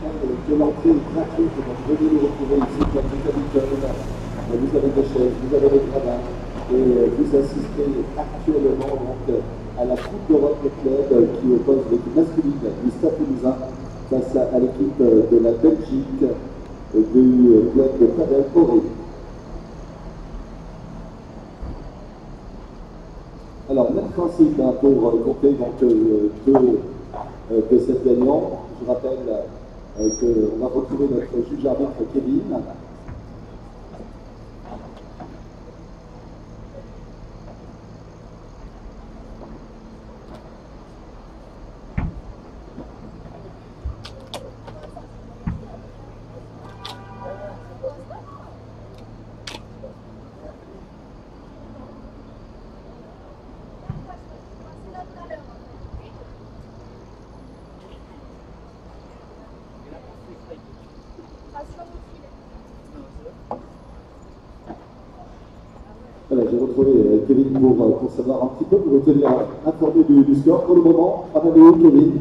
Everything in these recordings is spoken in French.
Que l'entrée gratuite, donc venez nous retrouver ici, comme habituel. Vous avez des chaises, vous avez des gradins, et vous assistez actuellement donc, à la Coupe d'Europe des clubs qui oppose l'équipe masculine du Stade Toulousain face à, l'équipe de la Belgique du club de Padel Corée. Alors, même principe hein, pour compter donc, deux de cette gagnant. Je rappelle qu'on va retrouver notre juge arbitre Kevin. Voilà, j'ai retrouvé euh, Kevin pour, euh, pour, savoir un petit peu, pour vous tenir informé du, du Pour le moment, Amadeo, Kevin.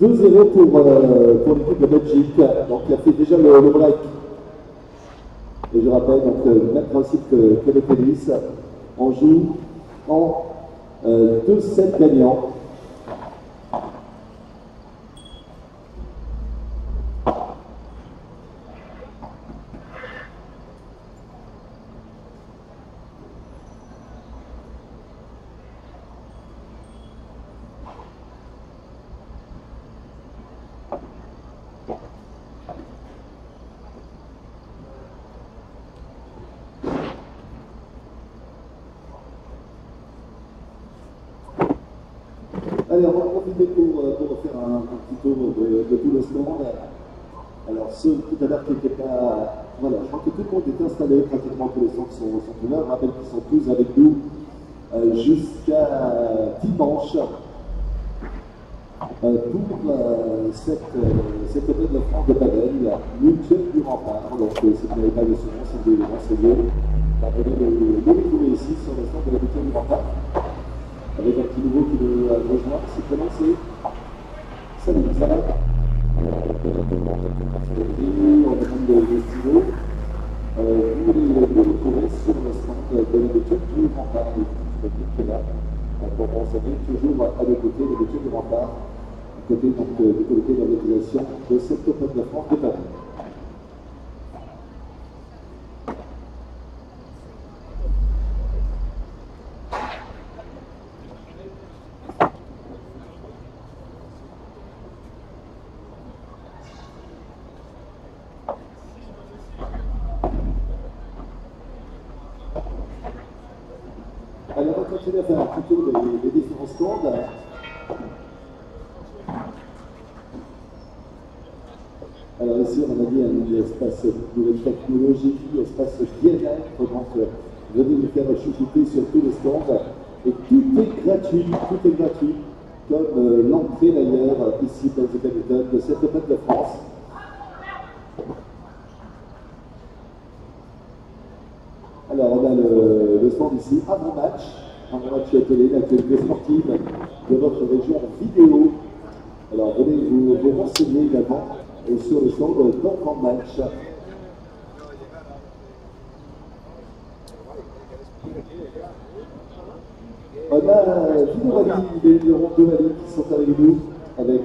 2-0 pour, euh, pour l'équipe de Belgique, donc a fait déjà le, break. Et je rappelle, donc, le même principe que, que le tennis, on joue en 2-7 gagnants. Allez, on va profiter pour, euh, pour faire un, un, petit tour de, de tout le stand. Alors, ceux tout à l'heure qui n'étaient pas. Voilà, je crois que tout le monde est installé, pratiquement tous les stands sont, sont ouverts. Tous avec nous euh, jusqu'à dimanche euh, pour euh, cette, cette année de la France de Padel, mutuelle du rempart. Donc, si vous n'avez pas de ce nom, c'est de renseigner. Venez le, retrouver ici sur le stand de la mutuelle du rempart avec un petit nouveau qui veut rejoindre. C'est comment c'est Salut, ça va? On demande des stylos. Vous les retrouver de du rempart. Le qui là. Pour renseigner toujours à côté de l'habitude du rempart, du côté donc, du comité de cette Open de de. ici Benfica Newton de cette Open de France. Alors on a le, stand ici, avant-match, avant-match télé, l'actualité sportive de votre région vidéo. Alors venez vous, renseigner également sur le stand d'avant-match. On a Vino Valli, les numéros de qui sont avec nous avec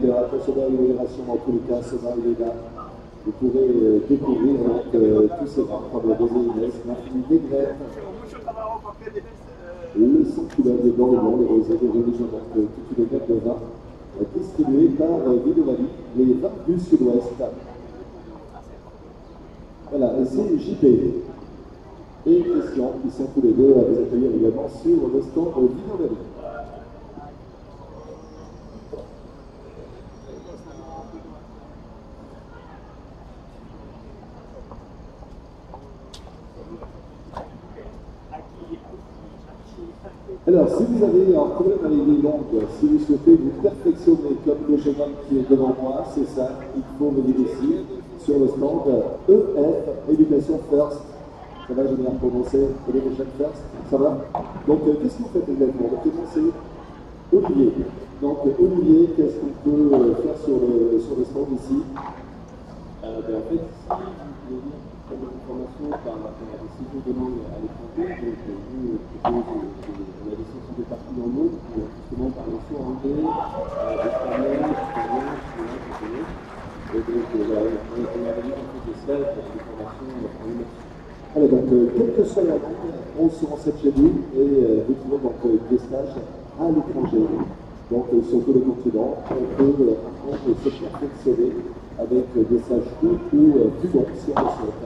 Soda et Libération dans tous les cas, Soda et Léna. Vous pourrez euh, découvrir donc, euh, tous ces grands comme Rosé Inès, Martine Négrette, le sanctuaire des blancs, les blancs, les rosés, les religions, donc euh, toutes les gammes de vin, euh, distribuées par Vino Mali, les vins du sud-ouest. Voilà, et c'est JP et Christian qui sont tous les deux à vous accueillir également sur le stand Vino si vous avez un problème avec les langues, si vous souhaitez vous perfectionner comme le jeune homme qui est devant moi, c'est ça, il faut venir ici, sur le stand EF, Éducation First. Ça va, j'ai bien prononcé, Education First, ça va? Donc, euh, qu'est-ce que vous faites exactement? Donc, commencez, Olivier. Donc, Olivier, qu'est-ce qu'on peut euh, faire sur le, sur le stand ici? Euh, ben, en fait, si vous voulez des informations par des séjours de langue à l'étranger, donc euh, vous proposez centres de partout dans le monde pour justement parler soit anglais, euh, espagnol, italien, chinois, japonais. Et donc euh, on, a réuni en fait des slides pour des formations en immersion. Alors, donc, euh, quelle que soit la langue, on se renseigne chez nous et euh, vous trouvez donc euh, des stages à l'étranger. Donc, euh, sur tous les continents, on peut euh, apprendre se perfectionner avec euh, des stages courts ou euh, plus longs si on le souhaite.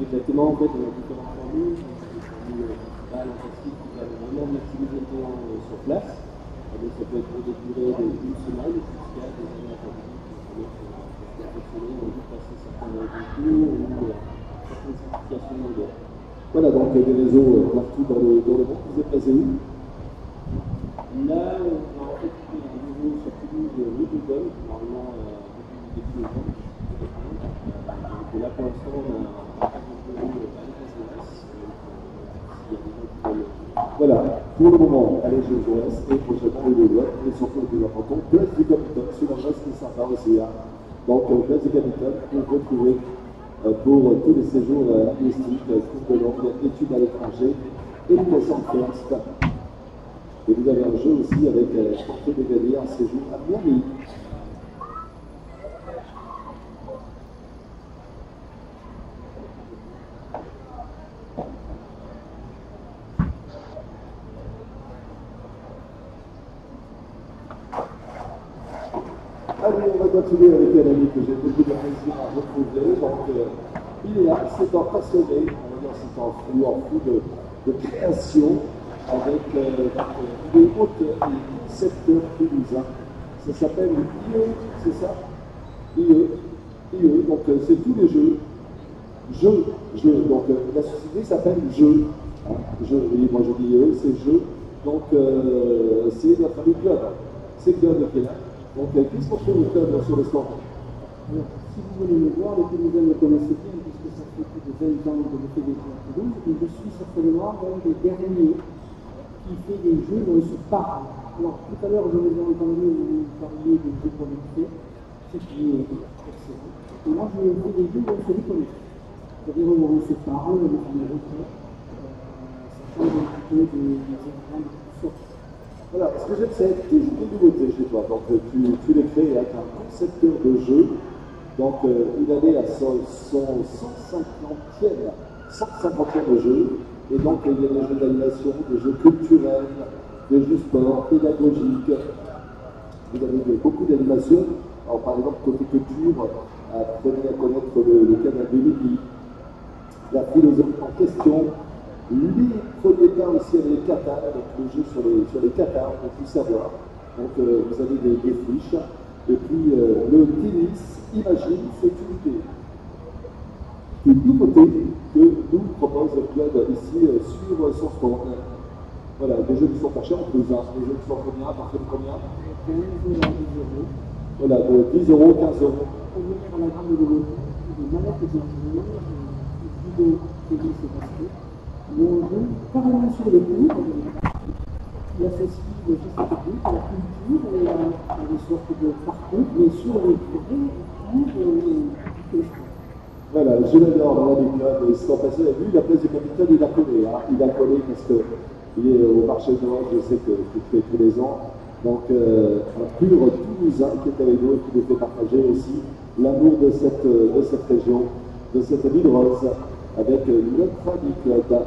Exactement, en fait, on a différentes formules. On a formules de le temps euh, sur place. Donc, ça peut être pour des durées d'une semaine jusqu'à des années. Donc, on on peut passer certains concours ou euh, certaines certifications d'anglais. Voilà, donc euh, des réseaux euh, partout dans le, dans le monde. Vous êtes basé où? Là, on a en fait un nouveau sur Toulouse euh, de Bonne, normalement euh, depuis début novembre. Donc là, pour l'instant, on a un de bureau à l'État-Ouest. S'il y a des gens qui veulent Voilà, pour le moment, allez chez OS et prochainement les deux doigts, et surtout le plus important, place du Capitole, sur l'adresse qui est sympa aussi. Hein. Donc, euh, place du Capitole, vous retrouvez euh, pour tous les séjours linguistiques, euh, cours de langue, études à l'étranger, éducation first. Et vous avez un jeu aussi avec Portée des Galliers, un séjour à Miami. Allez, on va continuer avec un ami que j'ai beaucoup de plaisir à retrouver. Donc, euh, il est là, c'est un passionné, on va dire fou, un fou de, de création avec euh, est auteur et concepteur toulousain. Ça s'appelle IE, c'est ça? IE, IE, donc euh, c'est tous les jeux. Jeux, jeux. Donc euh, la société s'appelle Jeux. Hein, jeux, oui, moi je dis IE, c'est Jeux. Donc c'est notre ami Club. C'est Club est là. Donc, qu'est-ce qu'on fait au club sur le Alors, si vous voulez me voir, les Toulousains me connaissent bien puisque ça fait plus de 20 ans que je suis certainement l'un des derniers qui fait des jeux dont on se parle. Alors, tout à l'heure, je vous ai entendu parler des jeux connectés, qui est. Et moi, je fais des jeux où on se déconnecte. C'est-à-dire où on se parle, on des requêtes, euh, ça change des, de toutes sortes. Voilà, ce que c'est toujours des nouveautés chez toi. Donc, tu, tu les crées avec un concepteur de jeu. Donc, euh, il allait à son, son 150e, 150e jeu. Et donc, il y a des jeux d'animation, des jeux culturels, des jeux sport, pédagogiques. Vous avez beaucoup d'animations. Alors, par exemple, côté culture, apprenez à connaître le, canal de Lily, la philosophie en question, les premiers pas aussi avec les cathares, donc le jeu sur les, sur les cathares, pour savoir. Donc euh, vous avez des, des fiches. Et puis euh, le tennis, imagine, c'est idée. Une nouveauté que nous propose le club ici euh, sur euh, son stand. Voilà, des jeux qui sont pas chers en plus, hein. des jeux qui sont combien, à partir de combien 15 euros, 10 euros. Voilà, de 10 euros, 15 euros. la manettes de vidéos télé, c'est on joue carrément sur le qui associe le geste technique à la culture et à, des sortes de parcours, mais sur les vrais cours et. Voilà, je l'adore, les clubs, ils sont passés. Lui, la place du Capitole, il a collé. Hein. Il a collé parce que Il est au marché de Noël, je sais que tu fais tous les ans. Donc, euh, un pur Toulousain qui est avec nous et qui nous fait partager aussi l'amour de cette, de cette région, de cette ville rose, avec notre ami club.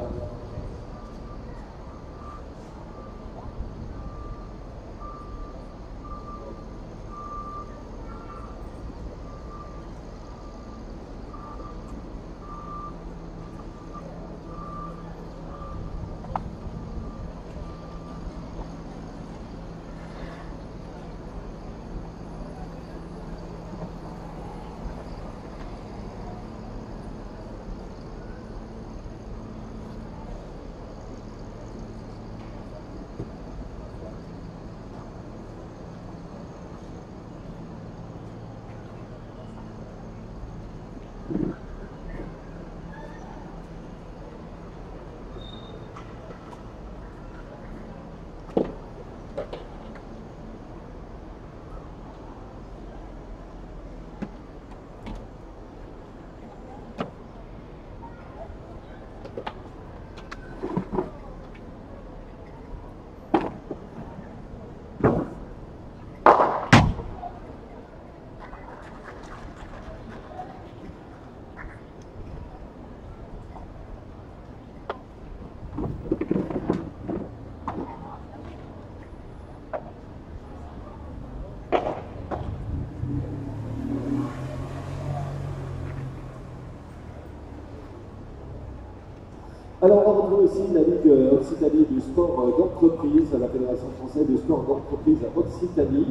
Alors, on retrouve aussi la Ligue Occitanie du sport d'entreprise, la Fédération française du sport d'entreprise Occitanie,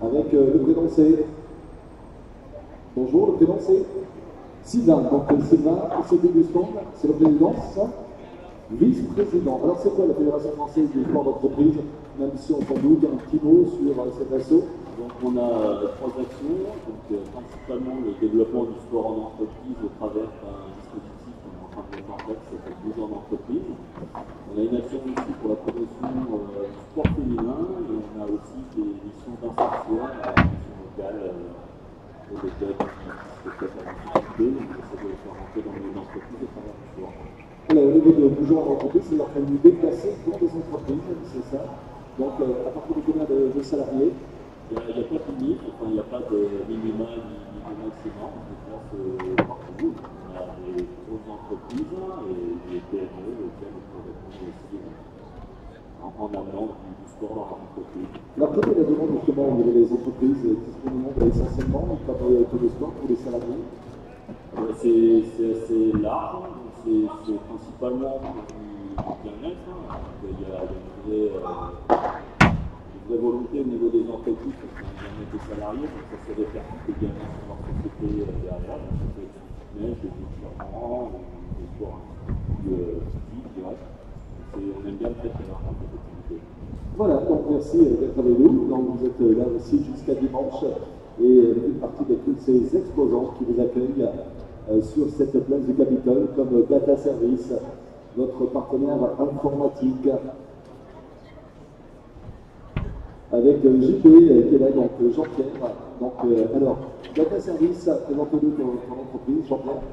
avec euh, le prénom c'est. Bonjour, le prénom c'est Sylvain. Donc, Sylvain, c'est du sport, c'est le président, Vice-président. Alors, c'est quoi la Fédération française du sport d'entreprise? Même si on nous dire un petit mot sur euh, cet assaut donc on a trois actions, donc euh, principalement le développement du sport en entreprise au travers d'un dispositif qu'on est en train de mettre en place qui s'appelle 12 ans d'entreprise. On a une action aussi pour la promotion euh, du sport féminin et on a aussi des missions d'insertion à la mission locale euh, pour des clubs qui peut-être à difficulté, donc on essaie de les faire rentrer dans les entreprises au travers du sport. Voilà, au niveau de bougeons en entreprise, c'est leur fait nous déplacer dans des entreprises, c'est ça. Donc, euh, à partir de combien de, de salariés? Il n'y a, pas de limite, enfin, il n'y a pas de minima ni, de maximum, on se euh, partout. Grosses entreprises et des PME auxquelles on peut répondre aussi euh, en, en amenant du, du sport dans leur entreprise. Alors, quelle est la demande justement au niveau des entreprises Qu'est-ce qu'on demande essentiellement donc, pas de de sport pour les salariés C'est assez large, donc c'est principalement du, du bien-être. hein. Il y a, il y a une, vraie, euh, une vraie volonté au niveau des entreprises parce un bien-être des salariés, donc ça se répercute également sur leur société euh, derrière. Euh. Voilà, donc merci euh, d'être avec nous. Donc, vous êtes euh, là aussi jusqu'à dimanche et euh, vous faites partie de tous ces exposants qui vous accueillent euh, sur cette place du Capitole comme Data Service, notre partenaire informatique. Avec euh, JP euh, qui est là, donc euh, Jean-Pierre. Donc, alors, Data Service, présentez-nous ton, ton entreprise, Jean-Pierre.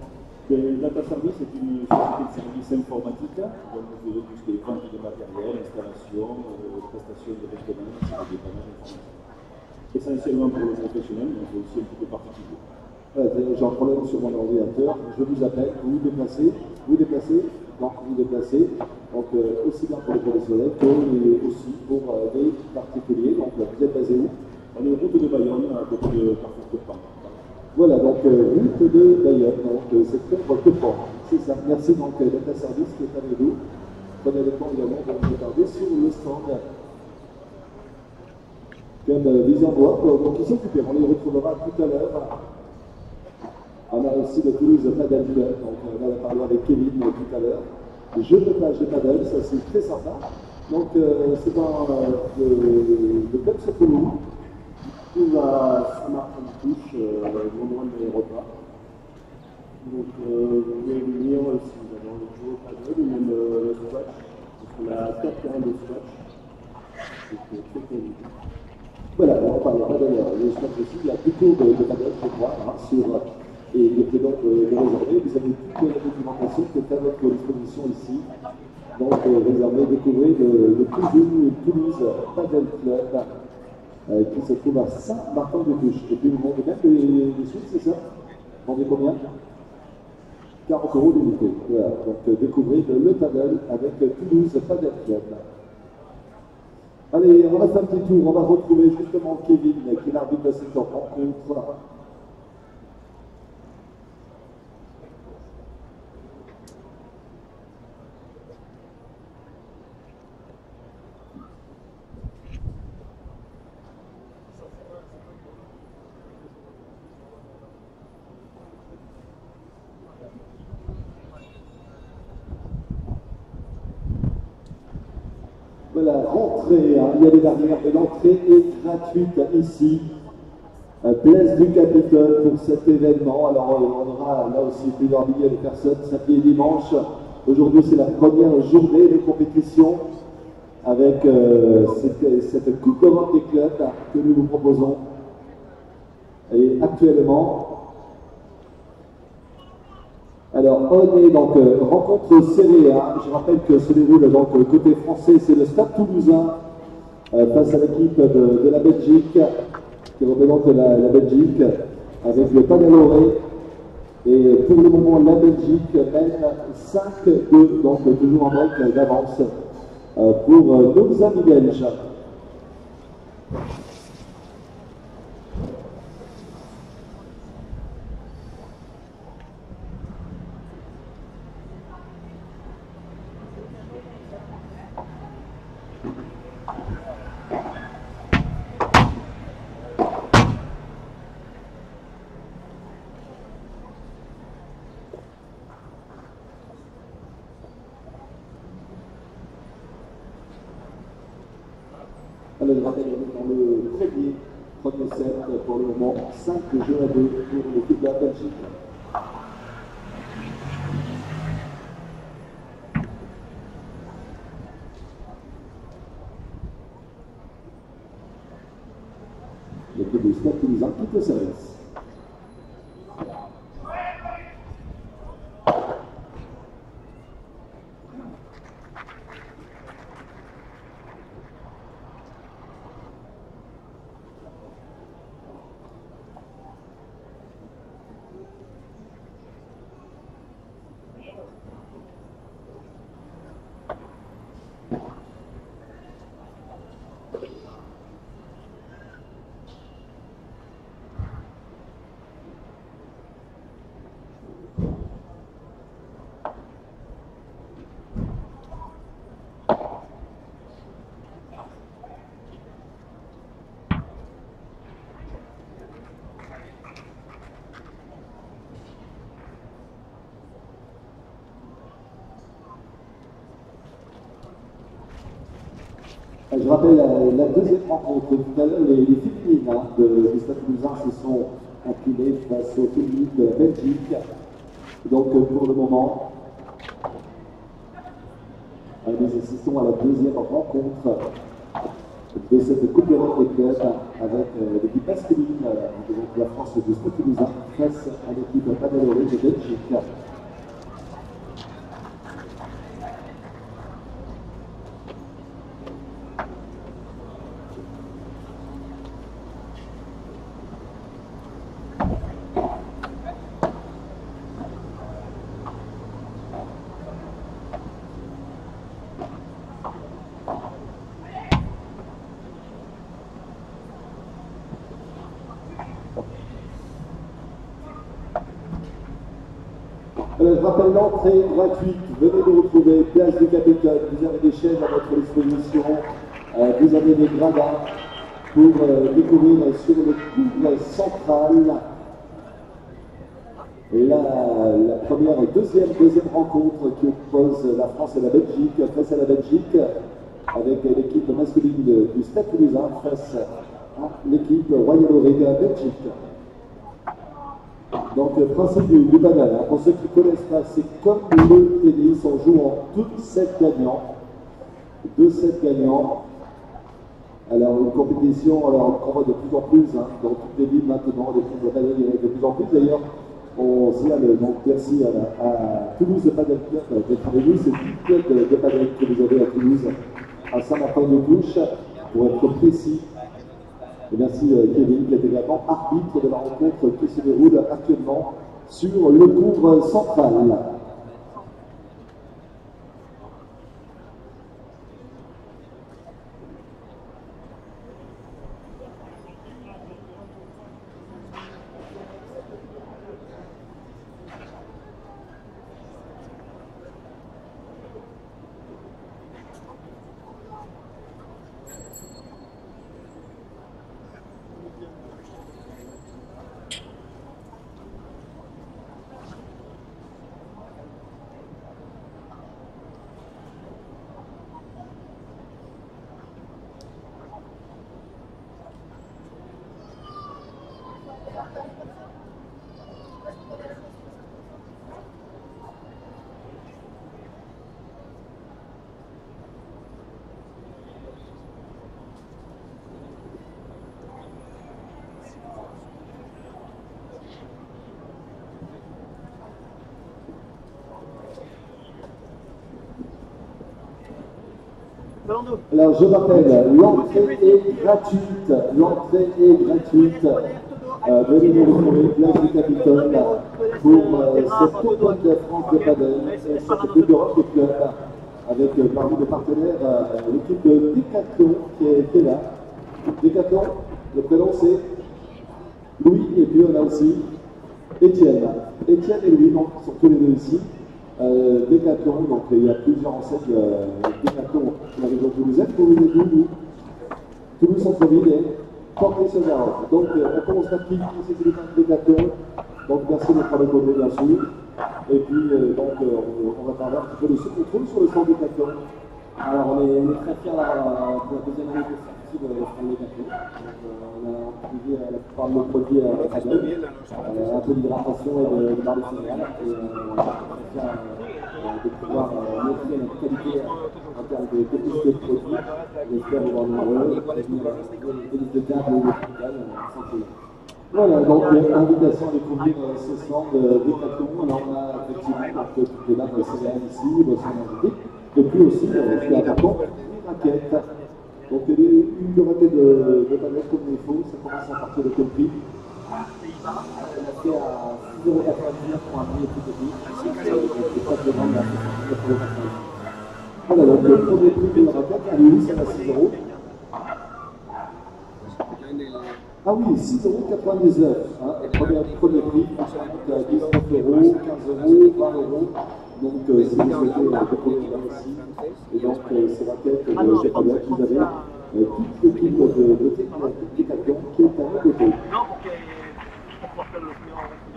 Le Data Service est une société de services informatiques, donc nous faisons tout ce qui est vente de matériel, installation, prestation de et des panneaux informatiques. Essentiellement pour les professionnels, mais aussi un petit peu particulier. J'ai un problème sur mon ordinateur, je vous appelle, vous vous déplacez, vous déplacez, donc vous vous déplacez, donc euh, aussi bien pour les professionnels que aussi pour euh, les particuliers. Donc là, vous êtes basé où? On est route de Bayonne, à côté de Carrefour de. Voilà, donc euh, route de Bayonne, donc euh, secteur Copan. C'est ça. Merci donc euh, Data Service qui est avec nous. Prenez le temps également de nous regarder sur le stand. Comme euh, Bois, euh, donc ils occupés, on les retrouvera tout à l'heure. On a aussi le Toulouse Club, donc euh, on va parler avec Kevin euh, tout à l'heure. Jeu de plage de padel, ça c'est très sympa. Donc euh, c'est dans euh, le, le club Sokolou, qui trouve à Saint-Martin-de-Touche, euh, non loin de l'aéroport. Donc euh, vous pouvez venir euh, si vous avez envie de jouer au padel ou même euh, le squash, parce qu'on a quatre terrains de squash. Donc très connu. Voilà, on en parlera d'ailleurs. Le squash aussi, il y a plus de, de padel, je crois, hein, sur, et il est donc de réserver. Vous avez toute la documentation qui est à votre disposition ici. donc euh, réservé découvrir le, le Toulouse Padel Club euh, qui se trouve à Saint-Martin-de-Touche. Et puis vous demandez bien les, les suites, c'est ça? Vous demandez combien? 40 euros d'unité. Voilà, donc euh, découvrez le Padel avec Toulouse Padel Club. Allez, on va faire un petit tour, on va retrouver justement Kevin, qui est l'arbitre de cette rencontre. La rentrée. Hein. Il y a des barrières, mais l'entrée est gratuite ici. Euh, place du Capitole pour cet événement. Alors euh, on aura là aussi plusieurs milliers de personnes samedi et dimanche. Aujourd'hui c'est la première journée des compétitions avec euh, cette, cette, Coupe d'Europe des clubs que nous vous proposons. Et actuellement, alors, on est donc euh, rencontre serrée. Je rappelle que se déroule donc côté français, c'est le Stade Toulousain euh, face à l'équipe de, la Belgique qui représente la, Belgique avec le Paneloré. Et pour le moment, la Belgique mène 5-2, donc toujours en manque d'avance euh, pour nos amis belges. Rappelle la, deuxième rencontre. Les, les féminines hein, de, Stade Toulousain se sont inclinées face aux féminines de la Belgique. Donc pour le moment, nous assistons à la deuxième rencontre de cette Coupe d'Europe des clubs avec euh, l'équipe masculine euh, de la France de Stade Toulousain face à l'équipe Paneloré de Belgique. je rappelle l'entrée gratuite. Venez nous retrouver, place du Capitole. Vous avez des chaînes à votre disposition. Euh, vous avez des gradins pour euh, découvrir sur le cours central la, la première, deuxième, deuxième rencontre qui oppose la France et la Belgique face à la Belgique avec l'équipe masculine du Stade Toulousain face à l'équipe Royal la Belgique. Donc, le principe du, du pour ceux qui ne connaissent pas, c'est comme le tennis, on joue en 2 sets gagnants. 2 sets gagnants. Alors, une compétition, alors, on voit de plus en plus hein, dans toutes les villes maintenant, des de de plus en plus. D'ailleurs, on signale donc merci à, Toulouse Padel Club d'être avec nous. C'est le club de padel que vous avez à Toulouse, à Saint-Martin-de-Touche, pour être précis. Et merci euh, Kevin qui est également arbitre de la rencontre qui se déroule actuellement sur le cours central. Alors je rappelle, l'entrée est gratuite. L'entrée est gratuite. Euh, venez nous retrouver place du Capitole pour euh, cette Coupe de France de Padel, cette Coupe d'Europe de club, avec euh, parmi les partenaires euh, l'équipe de Decathlon qui est, là. Decathlon, le prénom c'est Louis, et puis on a aussi Étienne. Étienne et Louis, donc, sont tous les deux ici. Décathlon, donc il y a plusieurs enseignes euh, Décathlon dans la région vous Toulouse Centre-Ville Porte-les-Seigneurs. Donc on commence qui Qui c'est est Décathlon Donc merci d'être avec nous, bien sûr. Et puis donc on, va parler un petit peu de ce sur le centre. Alors on est, très fiers d'avoir pour la deuxième année le café. Donc, euh, on a euh, la plupart de nos produits à euh, un peu d'hydratation et de, de barre de céréales. Et est de pouvoir euh, montrer notre qualité euh, en termes de technicité de produits. J'espère vous euh, des tennis de table ou de football, euh, sans problème. Voilà, donc euh, invitation à découvrir euh, ce stand euh, Décathlon. Alors on a effectivement donc, euh, toutes les barres de céréales ici, boissons énergétiques, et puis aussi, euh, ce qui est important, les raquettes. Donc des- une raquette de, de comme il faut, ça commence à partir de quel prix? On a fait à 6,99€ pour un billet plus petit. Donc c'est pas de vendre à 6,99€. Voilà, donc le premier prix de la raquette, allez oui, c'est à 6 euros. Ah oui, 6,99 euros. Hein, premier, premier prix, à 19 euros, 15 euros, 20 euros. Donc euh, si vous souhaitez découvrir là aussi, et donc euh, ces raquettes de de padel, vous avez euh, toute l'équipe de, de Décathlon Décathlon qui est à côtés. Non, pour qu'il pour pouvoir faire le plus en reste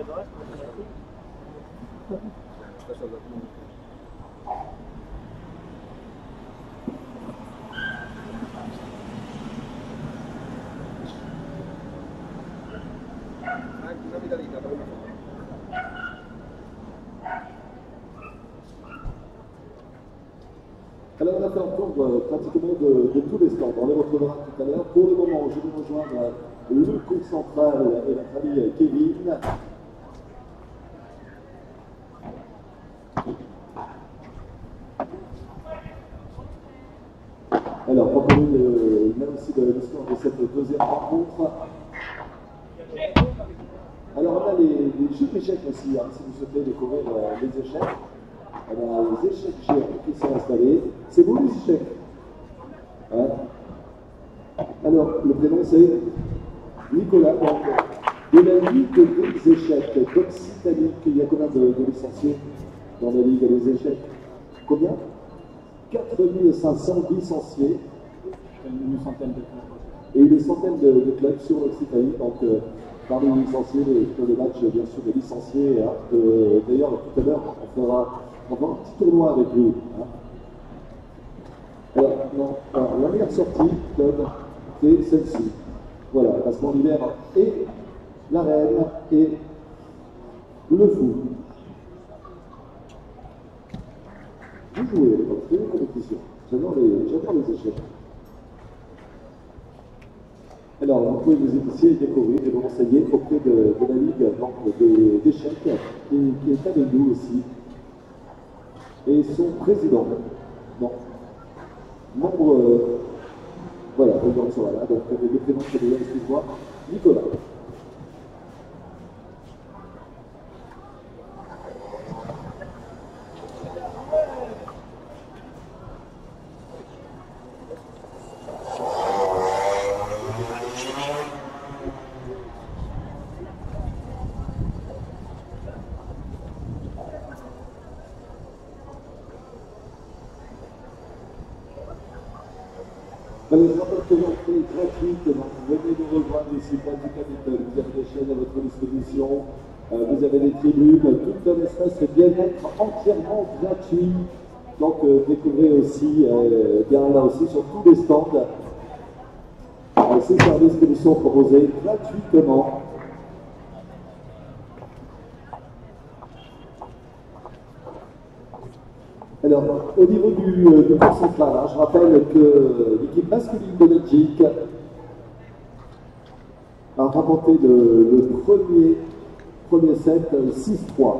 Alors on a fait un tour euh, pratiquement de, de tous les stands. On les retrouvera tout à l'heure. Pour le moment, je vais rejoindre euh, le cours central et ami euh, Kevin. Alors, pour parler de, là aussi de l'histoire de cette deuxième rencontre. Alors, on a les, les jeux d'échecs aussi, hein, si vous souhaitez découvrir euh, les échecs. On a les échecs géants qui sont installés. C'est vous les échecs Hein Alors, le prénom c'est Nicolas, donc, de la Ligue des échecs d'Occitanie. Il y a combien de, de licenciés? Dans la Ligue des échecs Combien? 4500 licenciés et une centaine de, clubs sur l'Occitanie. Donc, euh, parmi les licenciés, les, les matchs, bien sûr, des licenciés. que, D'ailleurs, tout à l'heure, on fera, un petit tournoi avec lui. hein. Alors, la meilleure sortie, c'est celle-ci. Voilà, parce qu'en hiver, et la reine et le fou. Vous jouez, les gars, c'est une compétition. J'adore les, les échecs. Alors, vous pouvez vous initier et découvrir et vous renseigner auprès de, de la Ligue donc, d'échecs qui, qui est avec nous aussi. Et son président, non, membre, euh, voilà, président sera là, donc le prénom c'est excuse-moi, Nicolas. Allez, je rappelle que l'entrée est gratuite, donc venez nous rejoindre ici, place du Capitole. Vous avez des chaînes à votre disposition, euh, vous avez des tribunes, tout un espace bien-être entièrement gratuit. Donc euh, découvrez aussi, euh, là aussi sur tous les stands, euh, ces services qui vous sont proposés gratuitement. Alors, au niveau du, euh, hein, je rappelle que l'équipe masculine de Belgique a remporté le, premier, premier set euh, 6-3.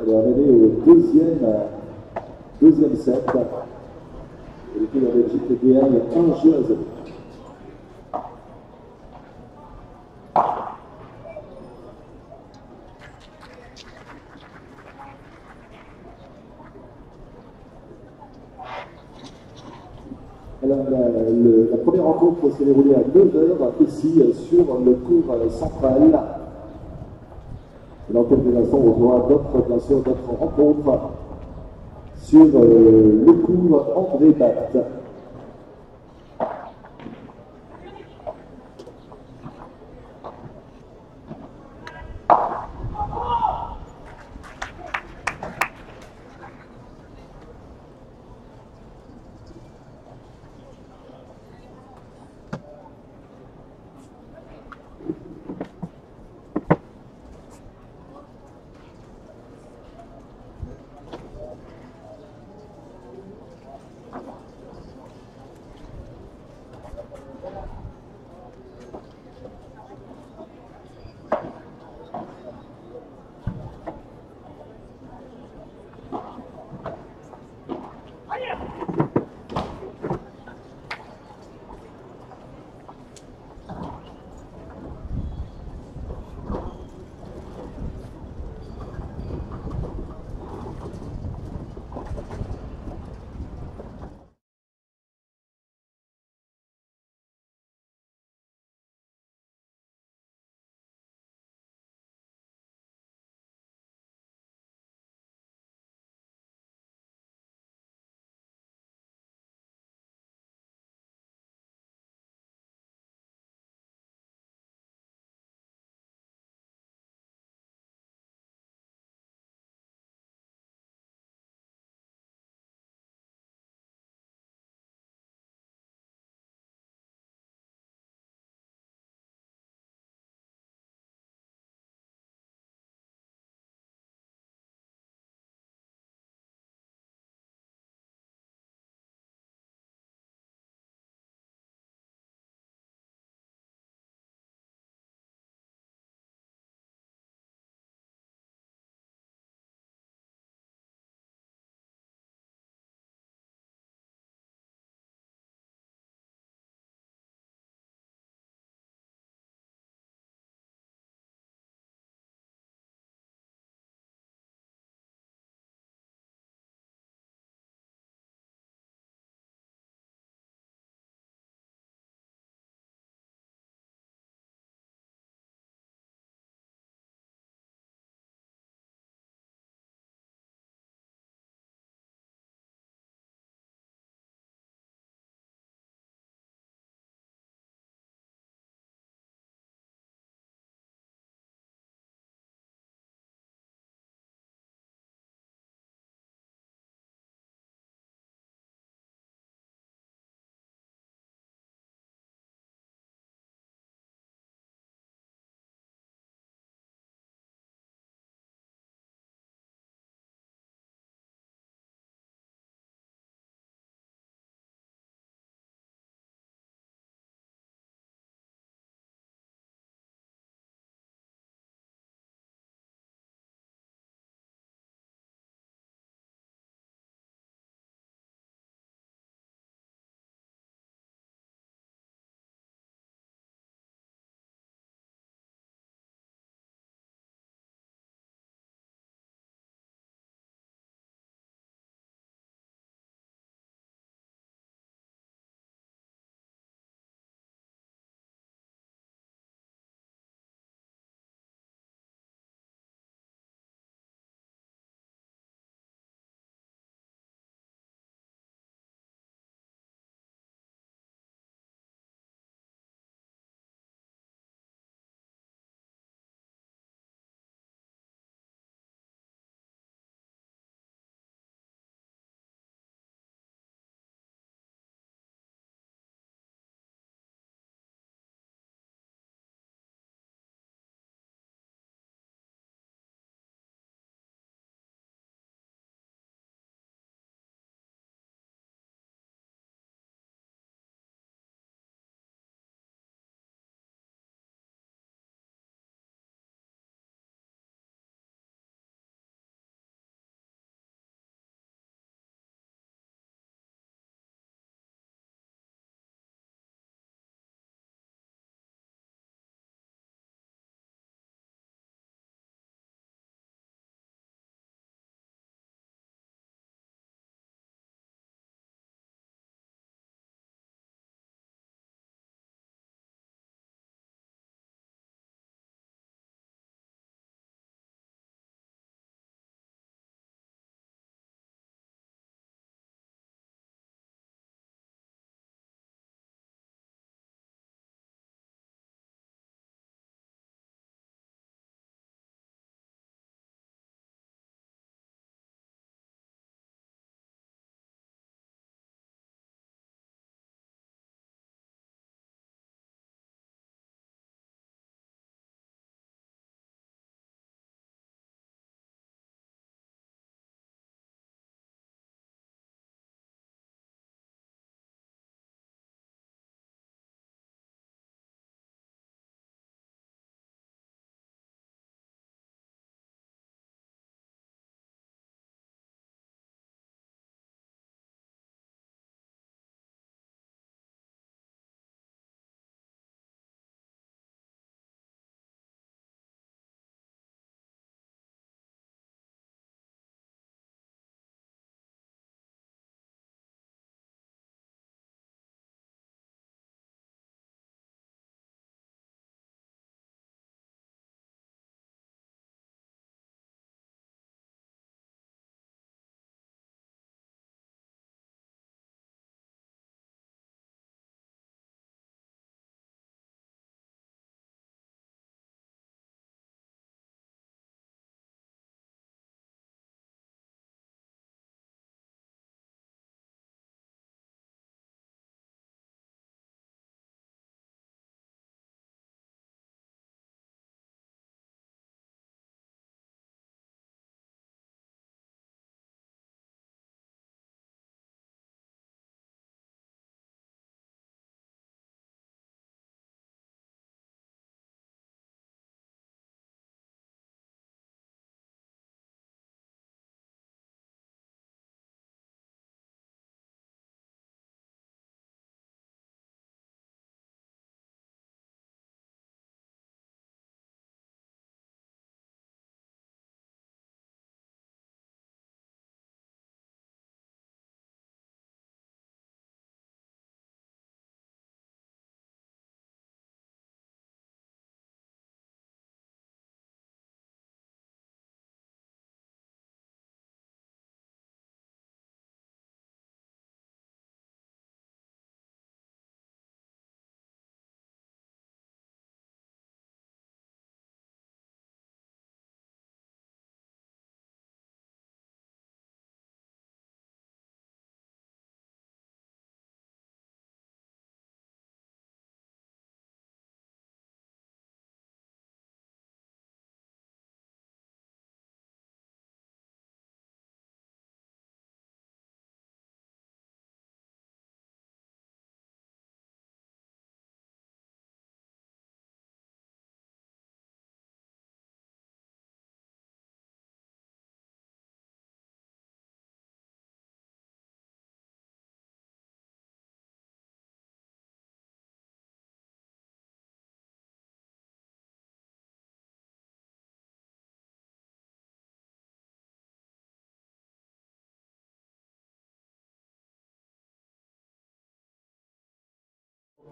Elle est arrivée au deuxième, euh, deuxième set. Et l'équipe de la Belgique gagne un jeu à zéro. Alors, la, le- la première rencontre s'est déroulée à 9h ici euh, sur le cours central. Dans quelques instants, on aura d'autres, bien sûr, d'autres rencontres sur euh, le cours André Batte.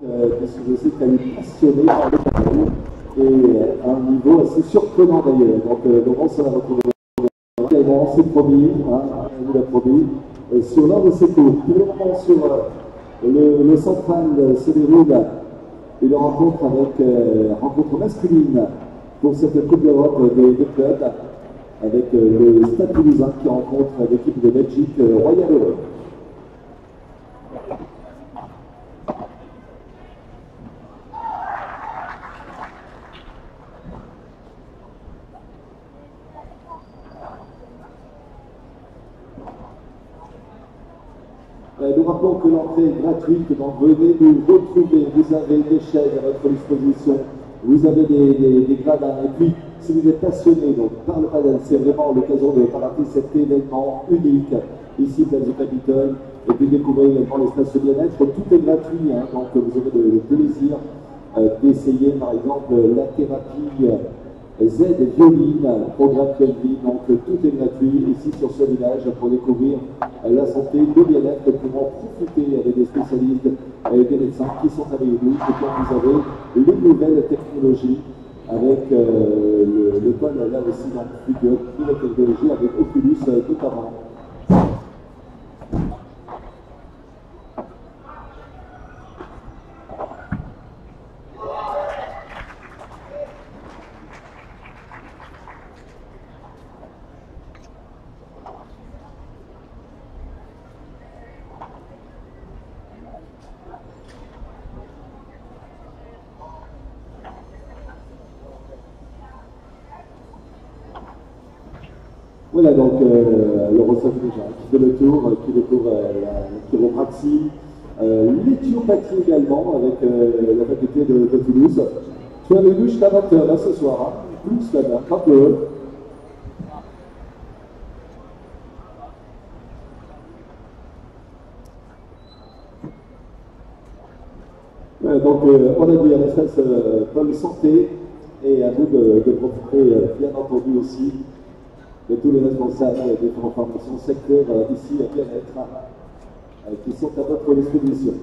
Euh, je sais qu'elle est passionnée par le et à un niveau assez surprenant d'ailleurs. Donc, euh, Laurence, on a retrouvé également, c'est promis, hein, elle vous l'a promis, euh, sur l'un de ses cours. Pour le moment, sur euh, le, central euh, se déroule une rencontre avec euh, rencontre masculine pour cette Coupe d'Europe des, clubs avec euh, le Stade Toulousain qui rencontre l'équipe de Belgique euh, Royal Europe. Euh, Nous rappelons que l'entrée gratuite, donc venez nous retrouver. Vous avez des chaises à votre disposition, vous avez des, gradins. Et puis, si vous êtes passionné donc, par le padel, c'est vraiment l'occasion de rater cet événement unique ici, place du Capitole. Et puis découvrir également l'espace de bien-être. Tout est gratuit, hein, donc vous aurez le, plaisir euh, d'essayer par exemple la thérapie. Euh, Z Violine, programme Kelvin, donc euh, tout est gratuit ici sur ce village pour découvrir euh, la santé, le bien-être, pour en profiter avec des spécialistes et des médecins qui sont avec nous. Et puis vous avez les nouvelles technologies avec euh, le, le là aussi dans plus de nouvelles technologies avec Oculus euh, notamment. Voilà donc euh, le Rosov déjà qui le tour, qui découvre euh, la, la chiropraxie, euh, l'éthiopathie également avec euh, la faculté de, de Toulouse. Tu as le douche là ce soir, hein Tous là-bas, un peu. Donc on a dit un espace euh, bonne santé et à vous de, de profiter bien entendu aussi de tous les responsables des formations secteur euh, ici à bien-être euh, qui sont à votre disposition.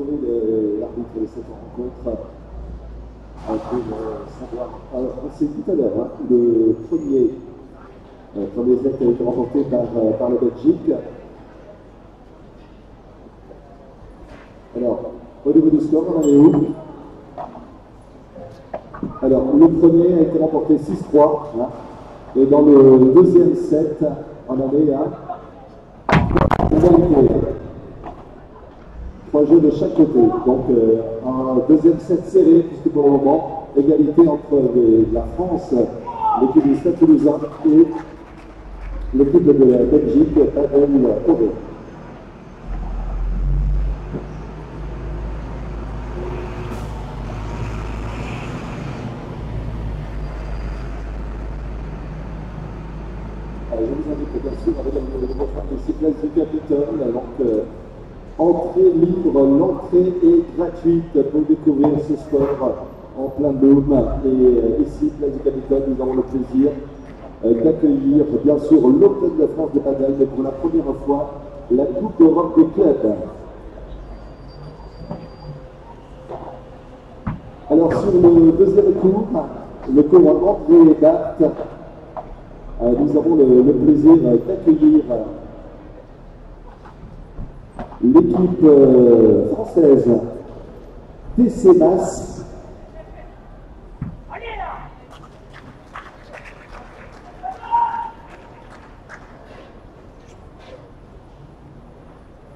On l'arbitre de cette rencontre euh. Alors, c'est tout à l'heure, hein, le premier, euh, premier set a été remporté par, euh, par la Belgique. Alors, au niveau du score, on en est où? Alors, le premier a été remporté 6-3. hein. et dans le deuxième set, on en est à. De chaque côté. Donc, euh, un deuxième set serré, puisque pour le moment, égalité entre la France, l'équipe du Stade Toulousain et l'équipe de la Belgique, Pavel Ové. Alors, je vous invite bien sûr à regarder le refaire ici, place du Capitole. Donc, euh, entrée libre, l'entrée est pour découvrir ce sport en plein boom. Et euh, ici, place du Capitole, nous avons le plaisir euh, d'accueillir bien sûr l'Open de France de Padel, mais pour la première fois, la Coupe d'Europe des clubs. Alors sur le deuxième cours, le cours André Dart, euh, nous avons le, plaisir d'accueillir l'équipe française Mass.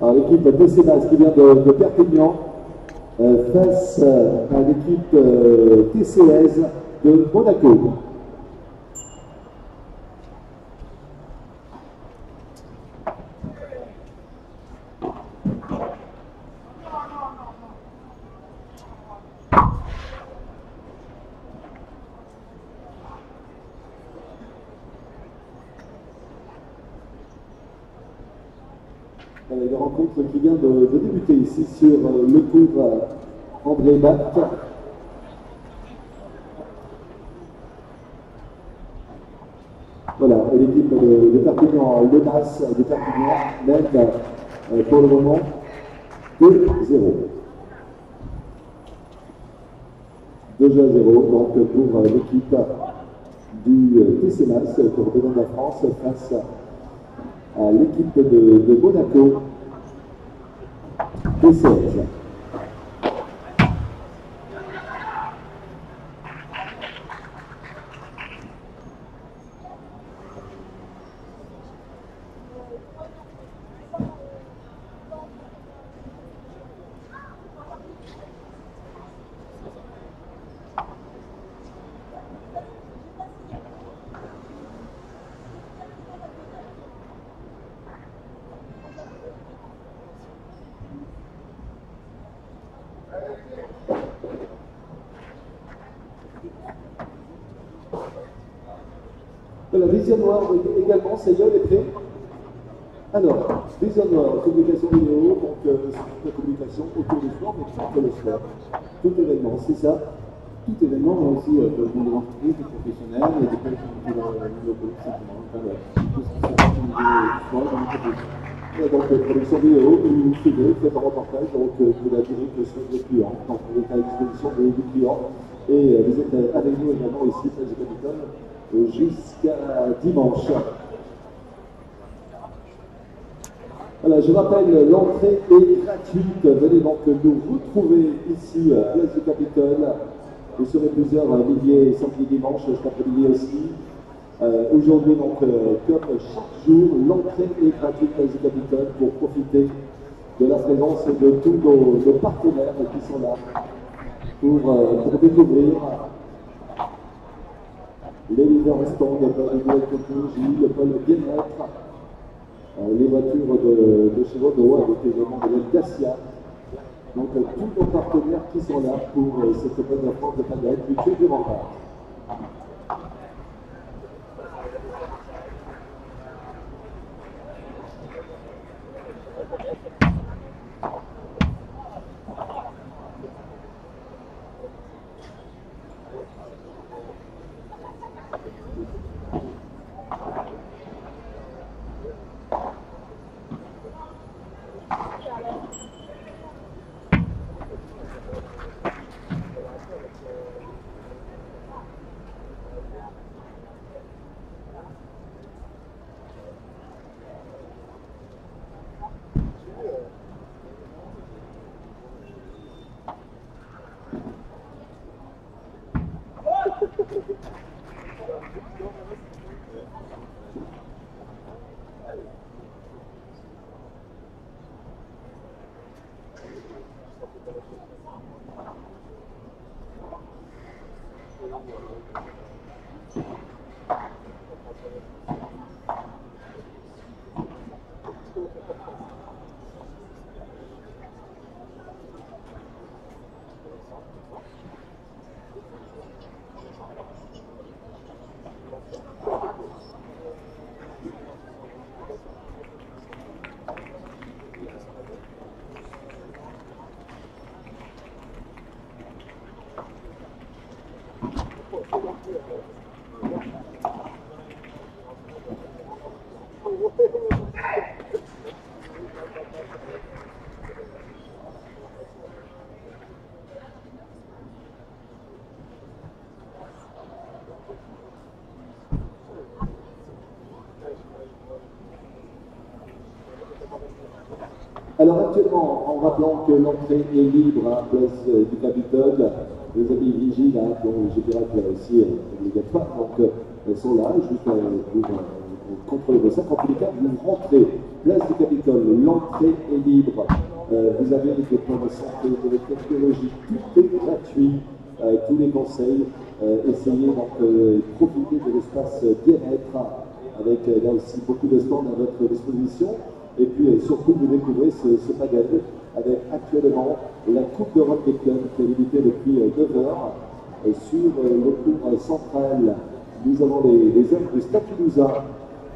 Alors, L'équipe qui vient de, de Perpignan euh, face euh, à l'équipe euh, TCS de Monaco. Voilà, une rencontre qui vient de, de débuter ici sur euh, le cours euh, André Bapt. Voilà, et l'équipe de, de Perpignan, l'Eunas de Perpignan, mène euh, pour le moment 2-0. 2 jeux à 0 donc pour l'équipe du TC Mas qui représente la France face à l'équipe de, de Monaco TCS. Voilà, Vision Noir également, ça y est, on est prêt Alors, Vision Noir, communication vidéo, donc euh, c'est la communication autour du sport, mais pas que le sport. Tout événement, c'est ça tout événement, mais aussi euh, le monde de l'entreprise, des professionnels et des collectivités euh, locaux, simplement. Enfin, tout ce qui niveau du sport dans l'entreprise. Donc, euh, production vidéo, vous vous faites un reportage, donc euh, vous la que sur les clients, donc vous êtes à disposition des clients. Et euh, vous êtes euh, avec nous également ici, place du Capitole, euh, jusqu'à dimanche. Voilà, je rappelle, l'entrée est gratuite. Venez donc nous retrouver ici, à Place du Capitole. Vous serez plusieurs euh, milliers, samedi, dimanche, cet après-midi aussi. Euh, Aujourd'hui, donc, euh, comme chaque jour, l'entrée est gratuite Place du Capitole pour profiter de la présence de tous nos partenaires qui sont là pour, euh, pour découvrir les leaders restants de Paul Nouvelle Technologie, le Paul Bien-être, les voitures de, de Renault avec également de l'aide Dacia. Donc euh, tous nos partenaires qui sont là pour euh, cette de France de Padel, du Quai du Rempart. Alors actuellement, en rappelant que l'entrée est libre à place euh, du Capitole, les amis vigiles, hein, dont je dirais que là aussi est obligatoire, donc euh, elles sont là, juste euh, pour euh, contrôler sacs. En tous les cas, vous rentrez, place du Capitole, l'entrée est libre. Euh, vous avez des points de santé, de technologie, tout est gratuit, euh, tous les conseils. Euh, essayez donc euh, de profiter de l'espace bien-être avec euh, là aussi beaucoup de stands à votre disposition. Et puis euh, surtout, vous découvrez ce, ce avec actuellement la Coupe d'Europe des clubs qui est limitée depuis 9 heures euh, sur euh, le cours central. Nous avons les, les hommes Toulousain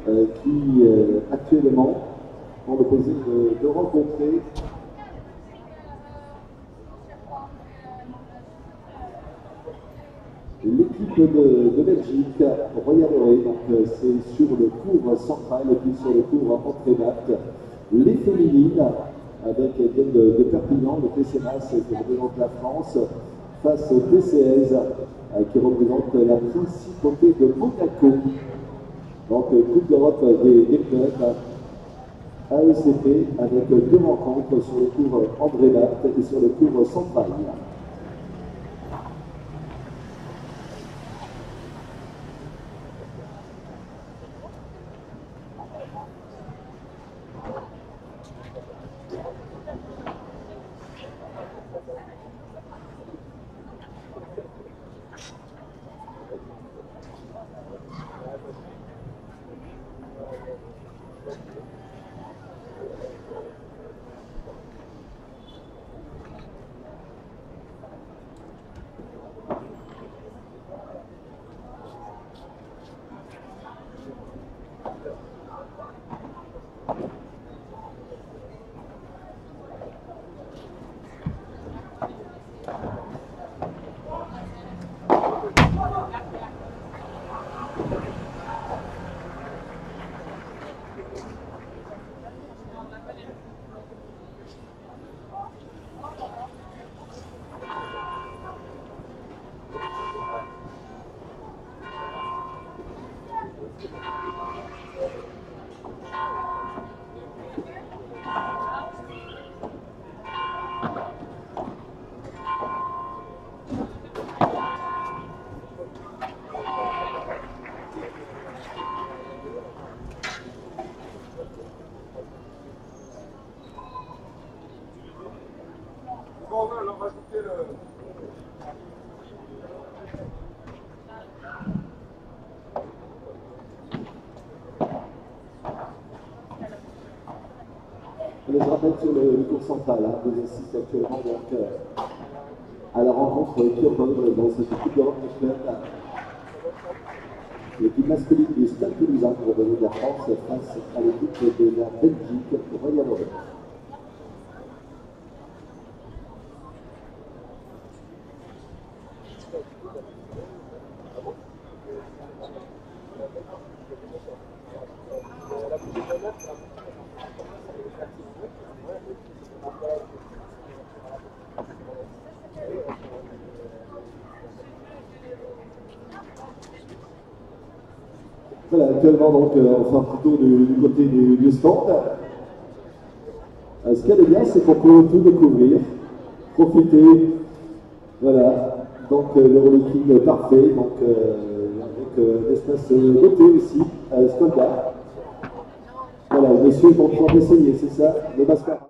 euh, qui euh, actuellement ont le plaisir de, de rencontrer l'équipe de, Belgique, Royal Oré, donc euh, c'est sur le cours central et puis sur le cours entrée-bac, les féminines, avec elles viennent de, Perpignan, le TCMAS qui représente la France, face au TCS euh, qui représente la principauté de Monaco. Donc euh, Coupe d'Europe des, des clubs, AECP, avec deux rencontres sur le cours André Bact et sur le cours central. Le, cours central, hein, vous assistez actuellement à la rencontre oppose dans cette équipe des clubs l'équipe masculine du Stade Toulousain pour revenir de la France face à l'équipe de la Belgique, Royal Oré. Voilà, donc euh, on fait un du, côté du, stand. Euh, ce qu'il y a de bien, c'est qu'on peut tout découvrir, profiter. Voilà, donc euh, le relooking parfait, donc avec l'espace beauté aussi, euh, standard. Voilà, monsieur est en train d'essayer, c'est ça, le mascara.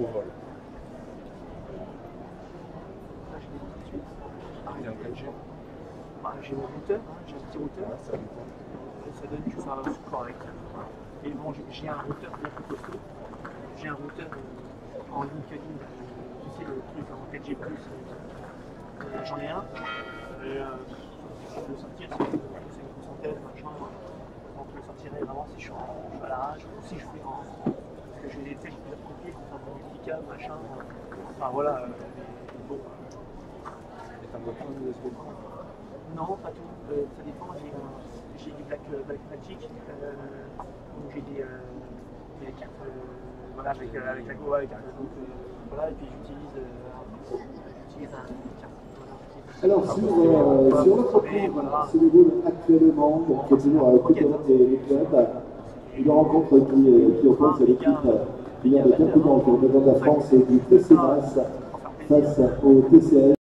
Au vol. Ah, il en 4G Bah, j'ai mon routeur, j'ai un petit routeur. Ouais, ça dépend. ça donne que ça va correct. Et bon, j'ai- un routeur bien plus costaud. J'ai un routeur euh, en ligne que ligne, tu sais, le truc en 4G. Euh, J'en ai un. Et euh, je peux le sortir, c'est une pourcentage, machin. Donc, je le sortirai vraiment si je suis, suis à l'arrache ou si je fais en. Que j'ai des textes plusieurs copiés pour faire mon multicam, machin. Enfin voilà. euh, mais bon, un USB non, pas tout. Euh, ça dépend. J'ai un- j'ai du Black, euh, Black Magic. Euh, où j'ai des, euh, des cartes euh, voilà, avec, euh, avec la Go. Avec, euh, donc, euh, voilà, et puis j'utilise euh, j'utilise un carte. Alors, sur, euh, sur notre Mais cours voilà. se déroule actuellement, donc quasiment à des, des clubs, une rencontre qui, euh, qui oppose l'équipe ayant de Perpignan, qui représente la France du TCMAS face au TCL.